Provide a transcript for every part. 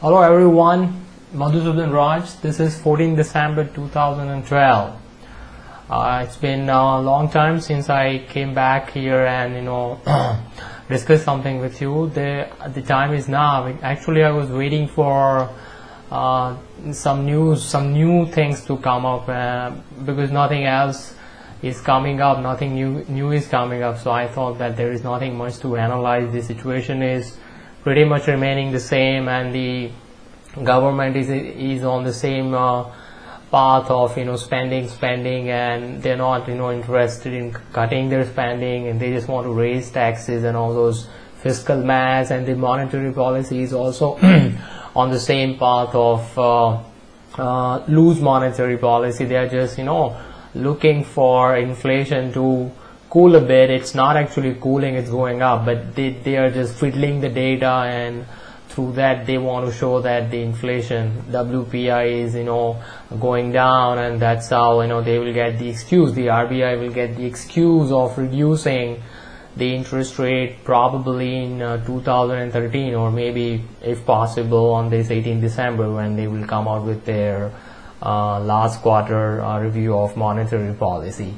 Hello everyone, Madhusudan Raj. This is 14 December 2012. Uh, it's been a long time since I came back here and you know discuss something with you. The the time is now. Actually, I was waiting for uh, some news, some new things to come up uh, because nothing else is coming up. Nothing new new is coming up. So I thought that there is nothing much to analyze. The situation is pretty much remaining the same, and the government is is on the same uh, path of you know spending spending and they're not you know interested in cutting their spending and they just want to raise taxes and all those fiscal mass and the monetary policy is also on the same path of uh, uh, loose monetary policy. They are just you know looking for inflation to cool a bit it's not actually cooling it's going up but they, they are just fiddling the data and through that they want to show that the inflation WPI is you know going down and that's how you know they will get the excuse the RBI will get the excuse of reducing the interest rate probably in uh, 2013 or maybe if possible on this 18 December when they will come out with their uh, last quarter uh, review of monetary policy.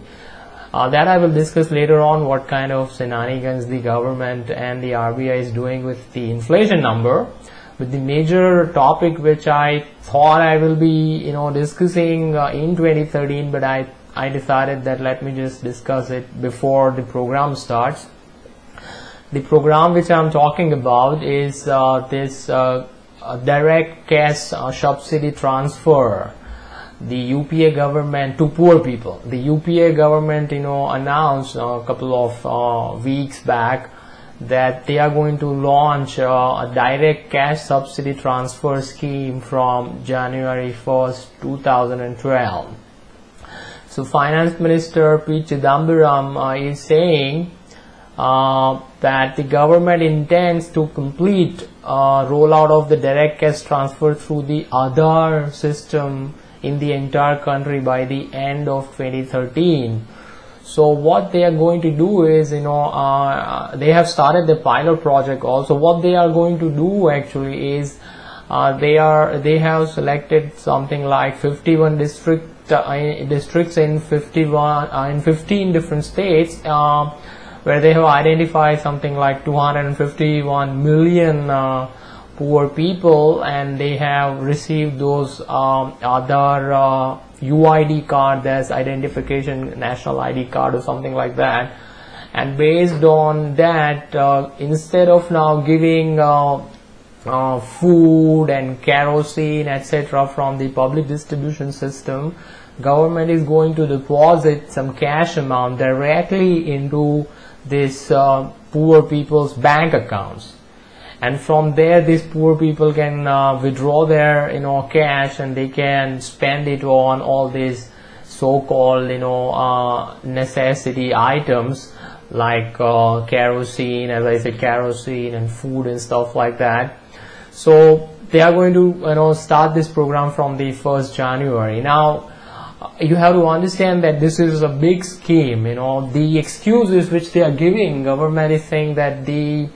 Uh, that I will discuss later on what kind of shenanigans the government and the RBI is doing with the inflation number. But the major topic which I thought I will be, you know, discussing uh, in 2013, but I I decided that let me just discuss it before the program starts. The program which I'm talking about is uh, this uh, direct cash uh, subsidy transfer the UPA government to poor people. The UPA government, you know, announced a couple of uh, weeks back that they are going to launch uh, a direct cash subsidy transfer scheme from January 1st, 2012. So Finance Minister P. Chidambaram uh, is saying uh, that the government intends to complete uh, rollout of the direct cash transfer through the Aadhaar system in the entire country by the end of 2013 so what they are going to do is you know uh, they have started the pilot project also. What they are going to do actually is uh, they are they have selected something like 51 district uh, districts in 51 uh, in 15 different states uh, where they have identified something like 251 million uh, poor people and they have received those um, Aadhaar uh, UID card that's identification national ID card or something like that. And based on that uh, instead of now giving uh, uh food and kerosene etc from the public distribution system government is going to deposit some cash amount directly into this uh, poor people's bank accounts and from there these poor people can uh, withdraw their you know cash and they can spend it on all these so-called you know uh, necessity items like uh, kerosene as I said kerosene and food and stuff like that. So they are going to you know start this program from the 1st January. Now you have to understand that this is a big scheme you know. The excuses which they are giving government is saying that the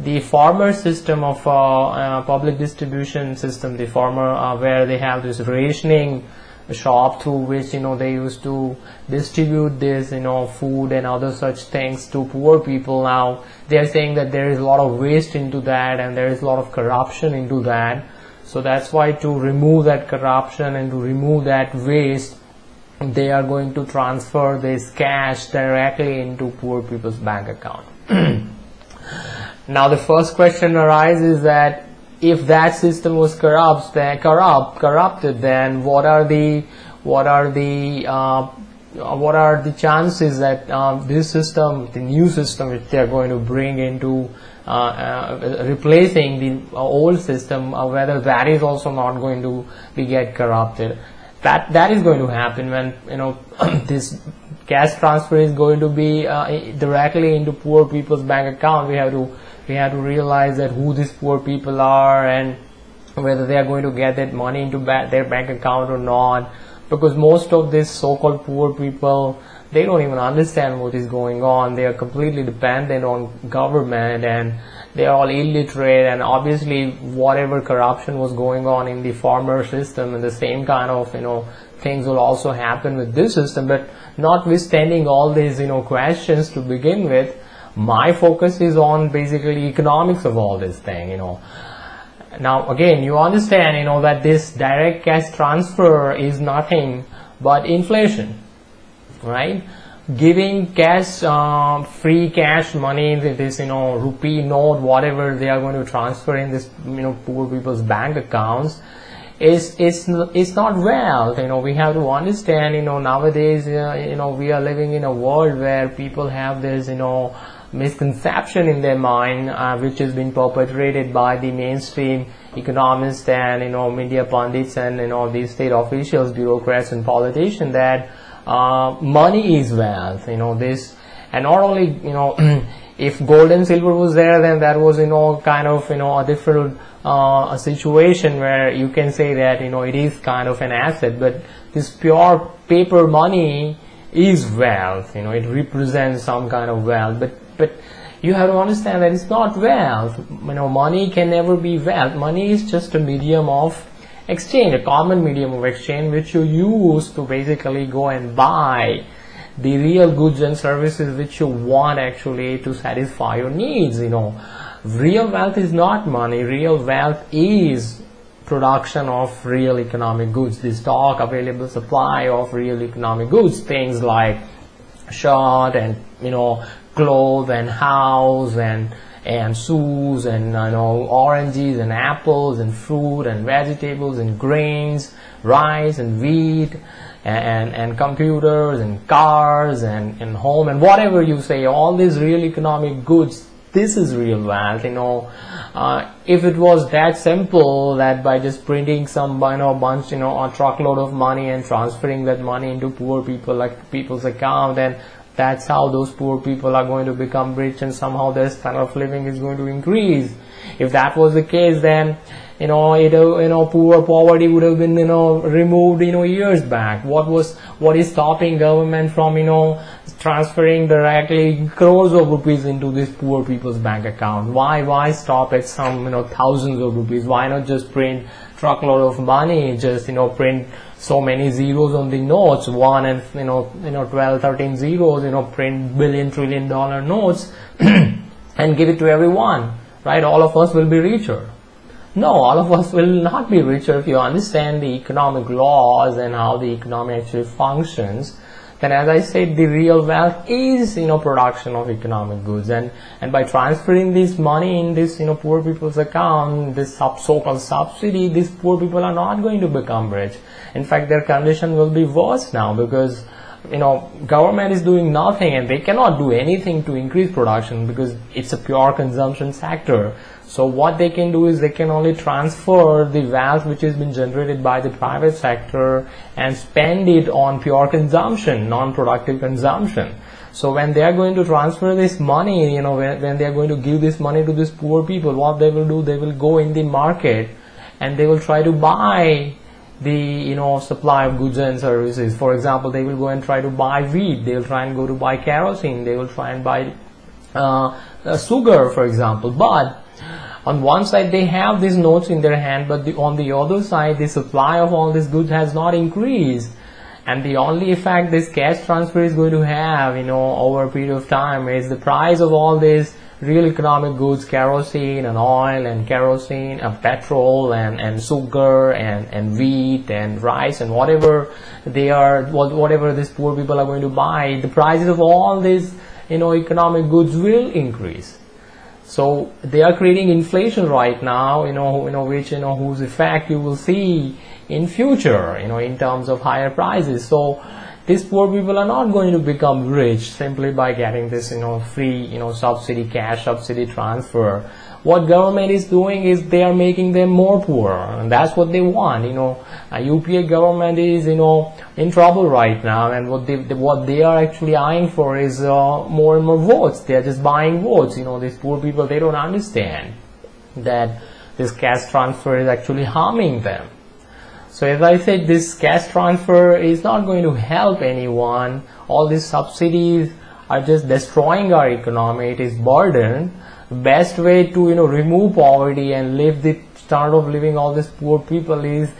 the former system of uh, uh, public distribution system, the former uh, where they have this rationing shop through which you know they used to distribute this you know food and other such things to poor people. Now they are saying that there is a lot of waste into that and there is a lot of corruption into that. So that's why to remove that corruption and to remove that waste they are going to transfer this cash directly into poor people's bank account Now the first question arises that if that system was corrupt, then corrupt, corrupted, then what are the what are the uh, what are the chances that uh, this system, the new system which they are going to bring into uh, uh replacing the old system, uh, whether that is also not going to be get corrupted? That that is going to happen when you know this cash transfer is going to be uh, directly into poor people's bank account. We have to we have to realize that who these poor people are and whether they are going to get that money into ba their bank account or not because most of these so-called poor people they don't even understand what is going on. They are completely dependent on government and they are all illiterate and obviously whatever corruption was going on in the former system and the same kind of, you know, things will also happen with this system. But notwithstanding all these, you know, questions to begin with, my focus is on basically economics of all this thing, you know. Now again, you understand, you know, that this direct cash transfer is nothing but inflation right giving cash uh, free cash money this you know rupee note whatever they are going to transfer in this you know poor people's bank accounts is is it's not wealth you know we have to understand you know nowadays uh, you know we are living in a world where people have this you know misconception in their mind uh, which has been perpetrated by the mainstream economists and you know media pundits and you know these state officials bureaucrats and politicians that uh, money is wealth you know this and not only you know if gold and silver was there then that was you know kind of you know a different uh, a situation where you can say that you know it is kind of an asset but this pure paper money is wealth you know it represents some kind of wealth but but you have to understand that it's not wealth. You know money can never be wealth. Money is just a medium of exchange, a common medium of exchange which you use to basically go and buy the real goods and services which you want actually to satisfy your needs, you know. Real wealth is not money, real wealth is production of real economic goods, the stock, available supply of real economic goods, things like shirt and, you know, clothes and house and and shoes and you know oranges and apples and fruit and vegetables and grains, rice and wheat and, and computers and cars and, and home and whatever you say, all these real economic goods, this is real wealth, you know. Uh, if it was that simple that by just printing some you know bunch you know a truckload of money and transferring that money into poor people like people's account then that's how those poor people are going to become rich and somehow their standard of living is going to increase. If that was the case then you know it you know poor poverty would have been you know removed you know years back. What was what is stopping government from you know transferring directly crores of rupees into these poor people's bank account? Why why stop at some you know thousands of rupees? Why not just print truckload of money? Just you know print so many zeros on the notes. One and you know you know 12 13 zeros you know print billion trillion dollar notes and give it to everyone right? All of us will be richer no all of us will not be richer if you understand the economic laws and how the economy actually functions then as I said, the real wealth is, you know, production of economic goods. And, and by transferring this money in this, you know, poor people's account, this sub, so-called subsidy, these poor people are not going to become rich. In fact, their condition will be worse now because, you know, government is doing nothing and they cannot do anything to increase production because it's a pure consumption sector. So what they can do is they can only transfer the wealth which has been generated by the private sector and spend it on pure consumption, non-productive consumption. So when they are going to transfer this money, you know, when, when they are going to give this money to these poor people, what they will do, they will go in the market and they will try to buy the you know supply of goods and services. For example, they will go and try to buy wheat. They will try and go to buy kerosene. They will try and buy uh, uh, sugar, for example. But on one side they have these notes in their hand but the, on the other side the supply of all these goods has not increased and the only effect this cash transfer is going to have you know over a period of time is the price of all these real economic goods kerosene and oil and kerosene and petrol and, and sugar and, and wheat and rice and whatever they are whatever these poor people are going to buy the prices of all these you know economic goods will increase so they are creating inflation right now, you know, you know, which you know whose effect you will see in future, you know, in terms of higher prices. So these poor people are not going to become rich simply by getting this, you know, free, you know, subsidy cash subsidy transfer. What government is doing is they are making them more poor and that's what they want you know. A UPA government is you know in trouble right now and what they what they are actually eyeing for is uh, more and more votes. They are just buying votes you know these poor people they don't understand that this cash transfer is actually harming them So as I said, this cash transfer is not going to help anyone. All these subsidies are just destroying our economy. It is burden. Best way to you know remove poverty and live the standard of living all these poor people is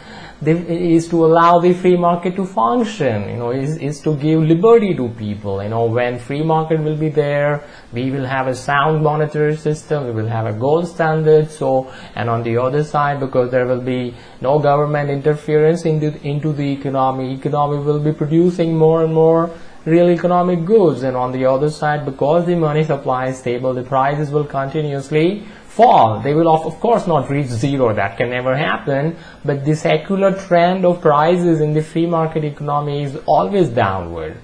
is to allow the free market to function you know is, is to give liberty to people. You know when free market will be there we will have a sound monetary system we will have a gold standard so and on the other side because there will be no government interference into into the economy economy will be producing more and more real economic goods. And on the other side because the money supply is stable the prices will continuously fall. They will of, course not reach zero, that can never happen, but the secular trend of prices in the free market economy is always downward.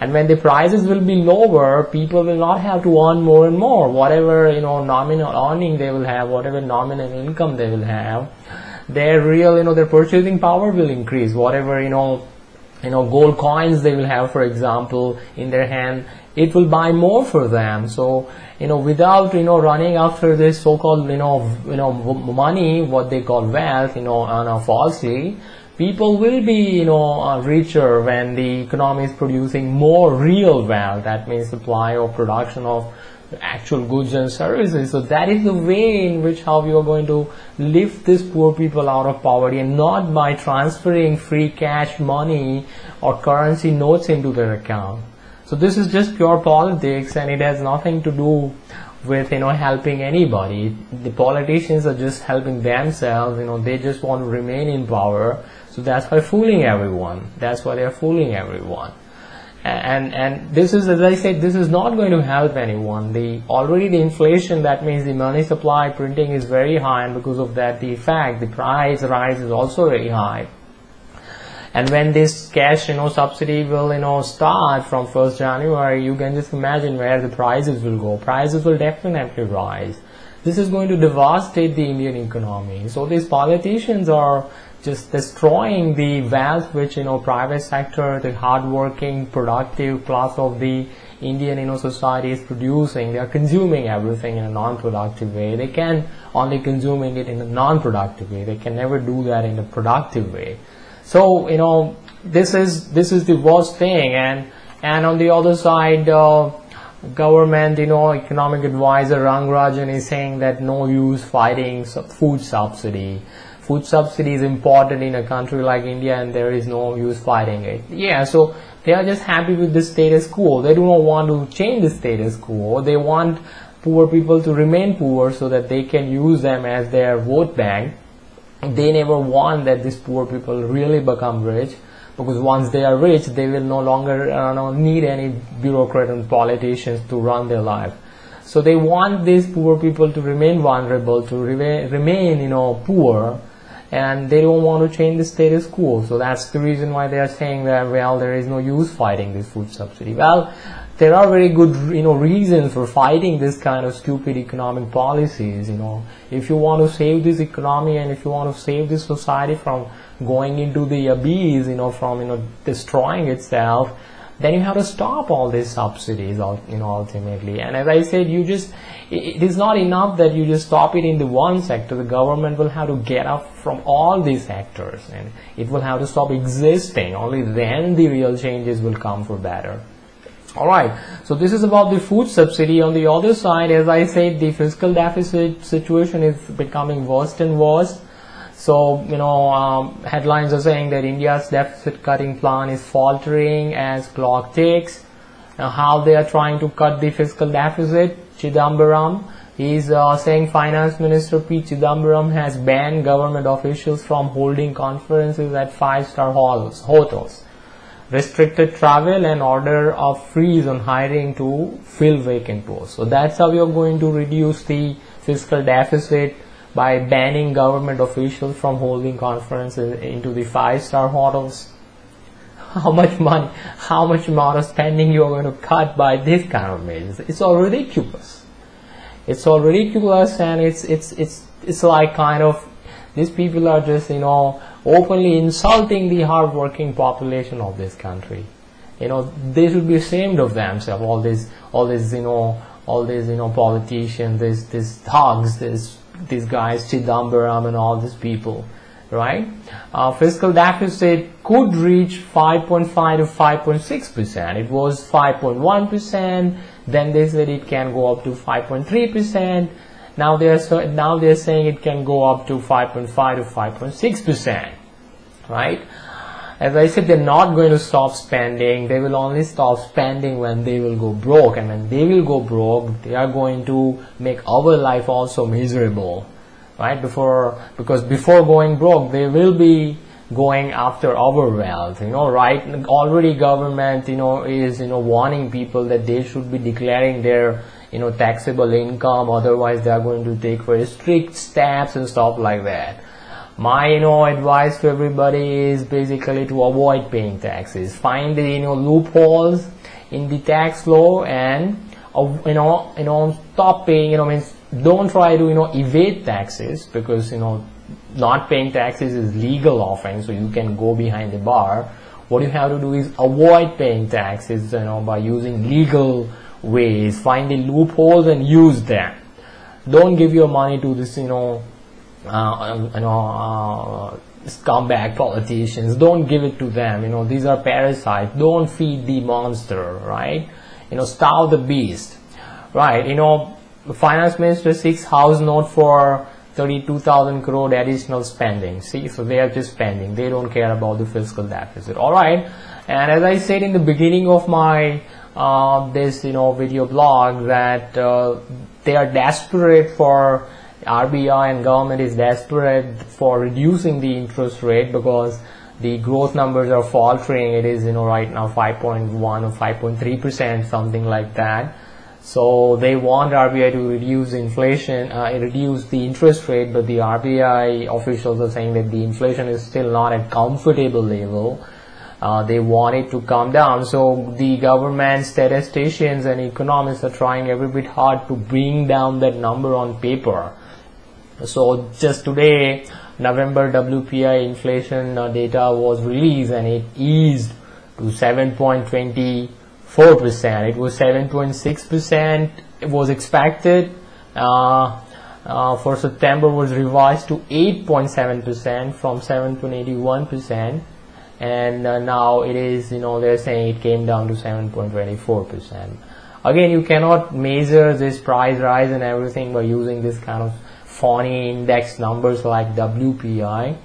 And when the prices will be lower, people will not have to earn more and more. Whatever, you know, nominal earning they will have, whatever nominal income they will have, their real, you know, their purchasing power will increase. Whatever, you know, you know, gold coins they will have, for example, in their hand, it will buy more for them. So, you know, without, you know, running after this so-called, you know, you know, money, what they call wealth, you know, uh, falsely, people will be, you know, uh, richer when the economy is producing more real wealth. That means supply or production of actual goods and services. So that is the way in which how we are going to lift these poor people out of poverty and not by transferring free cash money or currency notes into their account. So this is just pure politics and it has nothing to do with you know helping anybody. The politicians are just helping themselves, you know, they just want to remain in power. So that's why fooling everyone. That's why they're fooling everyone. And and this is as I said, this is not going to help anyone. The already the inflation that means the money supply printing is very high and because of that the fact the price rise is also very high and when this cash you know subsidy will you know start from 1st January you can just imagine where the prices will go. Prices will definitely rise. This is going to devastate the Indian economy. So these politicians are just destroying the wealth which you know private sector the hardworking productive class of the Indian you know society is producing. They are consuming everything in a non-productive way. They can only consuming it in a non-productive way. They can never do that in a productive way so you know this is this is the worst thing, and and on the other side, uh, government you know economic advisor Rangarajan is saying that no use fighting food subsidy. Food subsidy is important in a country like India, and there is no use fighting it. Yeah, so they are just happy with the status quo. They do not want to change the status quo. They want poor people to remain poor so that they can use them as their vote bank they never want that these poor people really become rich because once they are rich they will no longer uh, need any bureaucrat and politicians to run their life. So they want these poor people to remain vulnerable to remain, remain you know poor and they don't want to change the status quo. So that's the reason why they are saying that well there is no use fighting this food subsidy. Well there are very good you know reasons for fighting this kind of stupid economic policies you know. If you want to save this economy and if you want to save this society from going into the abyss you know from you know destroying itself then you have to stop all these subsidies you know ultimately. And as i said you just it is not enough that you just stop it in the one sector. The government will have to get up from all these sectors and it will have to stop existing. Only then the real changes will come for better Alright, so this is about the food subsidy. On the other side, as I said, the fiscal deficit situation is becoming worse and worse. So, you know, um, headlines are saying that India's deficit cutting plan is faltering as clock ticks. Now, how they are trying to cut the fiscal deficit, Chidambaram is uh, saying Finance Minister P. Chidambaram has banned government officials from holding conferences at five-star halls, hotels restricted travel and order of freeze on hiring to fill vacant posts. So that's how you're going to reduce the fiscal deficit by banning government officials from holding conferences into the five-star hotels. How much money, how much amount of spending you're going to cut by this kind of measures? It's all ridiculous. It's all ridiculous and it's, it's, it's, it's like kind of, these people are just, you know, openly insulting the hardworking population of this country. You know, they should be ashamed of themselves. All these, all these, you know, all these, you know, politicians, these, these thugs, these, these guys, Chidambaram and all these people. right? Uh, fiscal deficit could reach 5.5 to 5.6 percent. It was 5.1 percent. Then they said it can go up to 5.3 percent. Now they are now they are saying it can go up to 5.5 to 5.6 percent, right? As I said, they're not going to stop spending. They will only stop spending when they will go broke, and when they will go broke, they are going to make our life also miserable right before because before going broke they will be going after our wealth you know right already government you know is you know warning people that they should be declaring their you know taxable income otherwise they are going to take very strict steps and stuff like that. My you know advice to everybody is basically to avoid paying taxes. Find the you know loopholes in the tax law and uh, you know you know stop paying you know means don't try to you know evade taxes because you know not paying taxes is legal offense so you can go behind the bar. What you have to do is avoid paying taxes you know by using legal ways find the loopholes and use them don't give your money to this you know uh, you know uh, scumbag politicians don't give it to them you know these are parasites don't feed the monster right you know starve the beast right you know finance minister seeks house note for 32,000 crore additional spending. See, so they are just spending. They don't care about the fiscal deficit. All right. And as I said in the beginning of my uh, this you know video blog that uh, they are desperate for RBI and government is desperate for reducing the interest rate because the growth numbers are faltering. It is you know right now 5.1 or 5.3 percent, something like that. So they want RBI to reduce inflation, uh, reduce the interest rate, but the RBI officials are saying that the inflation is still not at comfortable level. Uh, they want it to come down. So the government, statisticians, and economists are trying every bit hard to bring down that number on paper. So just today, November WPI inflation uh, data was released, and it eased to 7.20 4%. It was 7.6%. It was expected. Uh, uh, for September was revised to 8.7% from 7.81% and uh, now it is you know they're saying it came down to 7.24% again you cannot measure this price rise and everything by using this kind of phony index numbers like WPI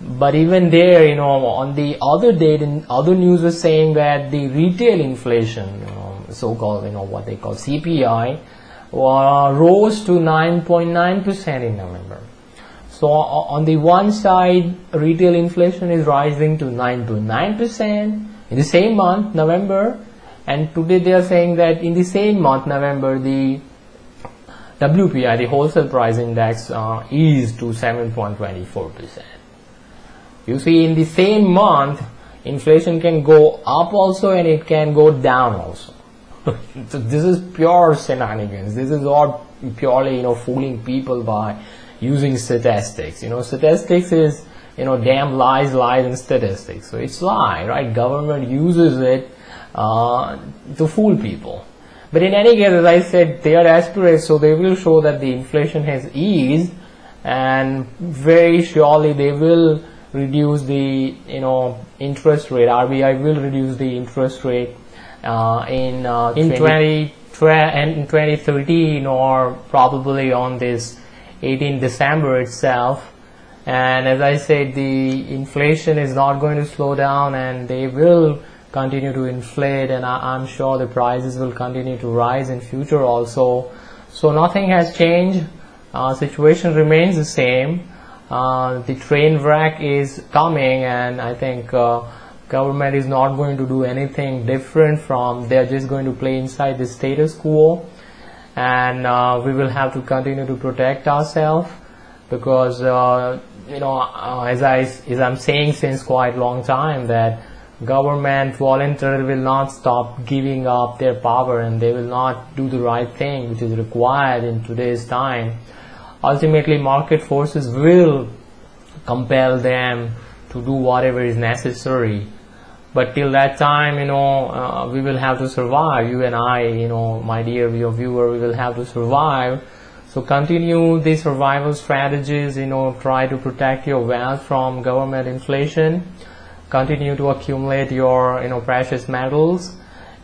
but even there, you know, on the other date, in other news was saying that the retail inflation, you know, so-called, you know, what they call CPI, uh, rose to 9.9% in November. So on the one side, retail inflation is rising to 9.9% in the same month, November, and today they are saying that in the same month, November, the WPI, the wholesale price index, uh, is to 7.24 percent. You see, in the same month, inflation can go up also and it can go down also. so this is pure shenanigans. This is all purely, you know, fooling people by using statistics. You know, statistics is, you know, damn lies, lies, and statistics. So it's lie, right? Government uses it uh, to fool people. But in any case, as I said, they are desperate, so they will show that the inflation has eased, and very surely they will reduce the you know interest rate. RBI will reduce the interest rate uh, in uh, in 20, 20 and in 2013 or probably on this 18 December itself. And as I said, the inflation is not going to slow down, and they will continue to inflate, and I, am sure the prices will continue to rise in future also. So nothing has changed. Uh, situation remains the same. Uh, the train wreck is coming and I think uh, government is not going to do anything different from they're just going to play inside the status quo and uh, we will have to continue to protect ourselves because uh, you know uh, as I as I'm saying since quite a long time that government voluntarily will not stop giving up their power and they will not do the right thing which is required in today's time. Ultimately market forces will compel them to do whatever is necessary but till that time you know uh, we will have to survive you and i you know my dear viewer we will have to survive So continue the survival strategies, you know, try to protect your wealth from government inflation. Continue to accumulate your, you know, precious metals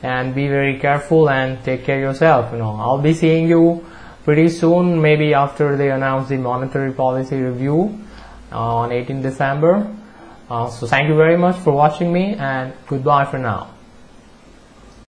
and be very careful and take care yourself, you know. I'll be seeing you pretty soon, maybe after they announce the monetary policy review uh, on 18 December. Uh, so thank you very much for watching me and goodbye for now.